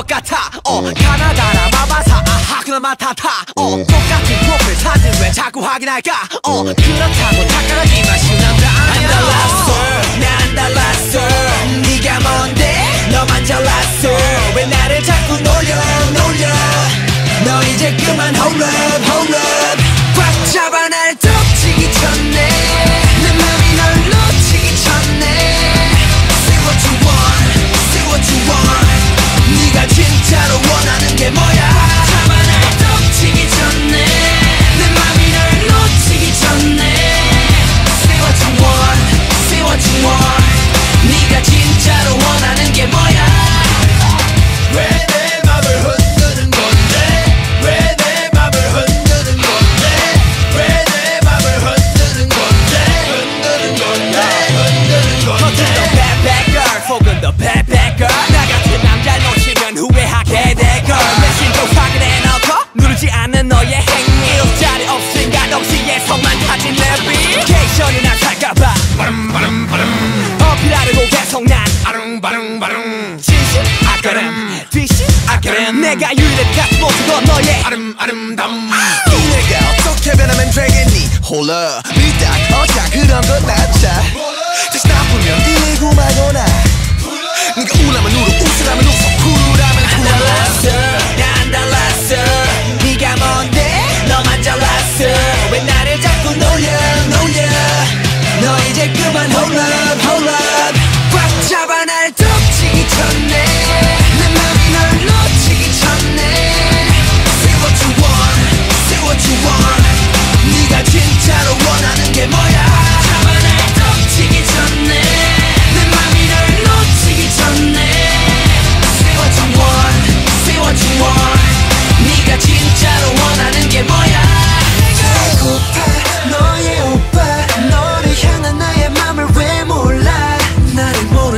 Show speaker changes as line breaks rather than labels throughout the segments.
것 같아. 어 음. 가나다라 마바사. 아하 그나마타타. 어 음. 똑같은 프로필 사진 왜 자꾸 확인할까? 어 음. 그렇다고 착각하지만 신난다 I'm the lobster 난 the lobster 네가 뭔데? 너만 잘 lobster 왜 나를 자꾸 놀려 놀려? 너 이제 그만 hold up hold up 바람 내가 유일한 모습은 너의
아름 아름다움.
이 내가 어떻게 변하면 되겠니? 홀라 미딱 어자 그런 건 낫자. 다시 나쁘면 일고 말거나. 네가 우울하면 울어 웃으라면 웃어 쿨하면 쿨
달랐어. 난 달랐어. 네가 뭔데? 너만 잘났어. 왜 나를 자꾸 놀려 놀려. 너 이제 그만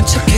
want to